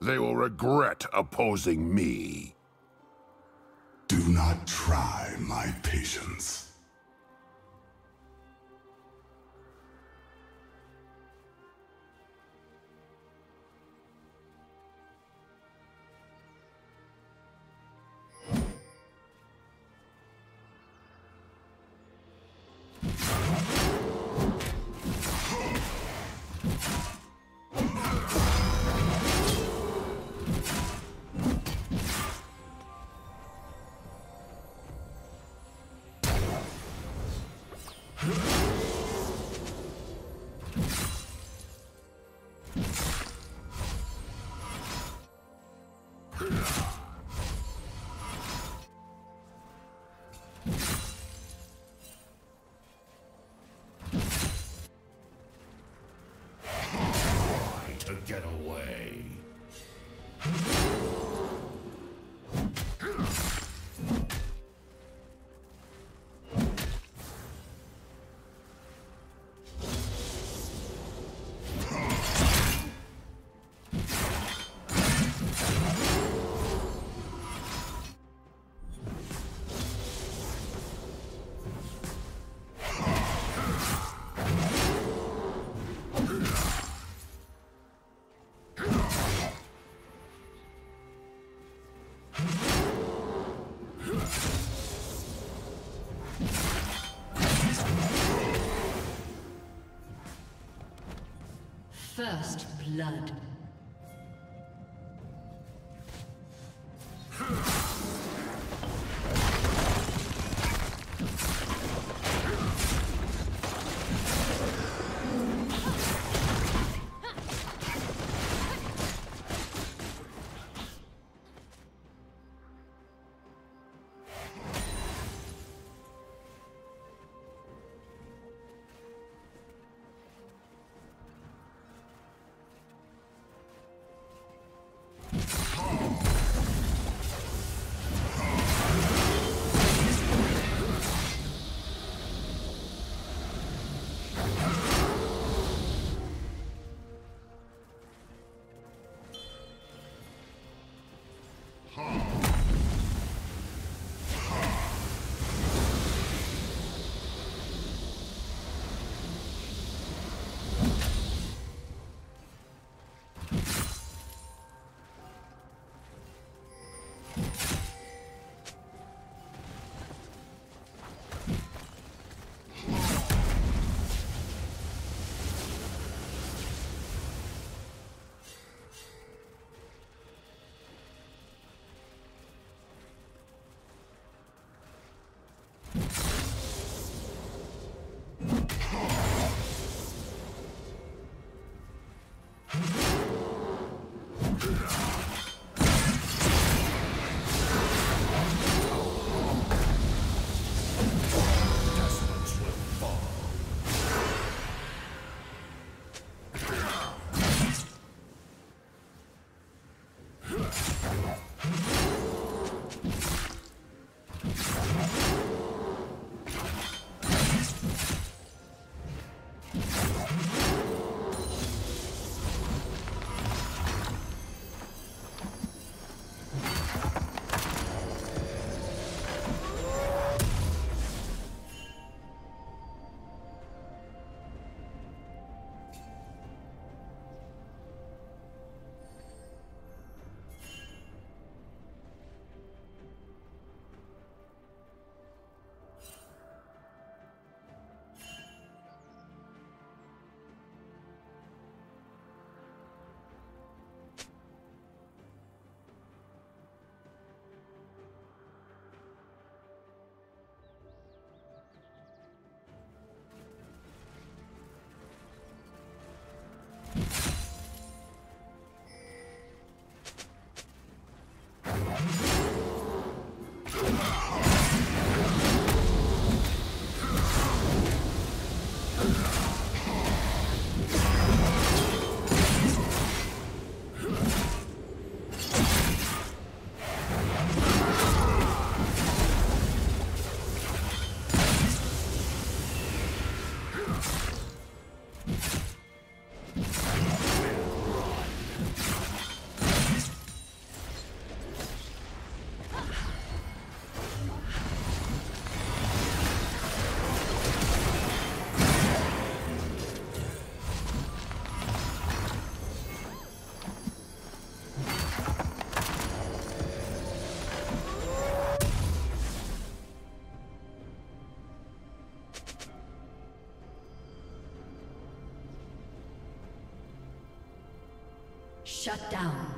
They will regret opposing me. Do not try my patience. Get away. First blood. Shut down.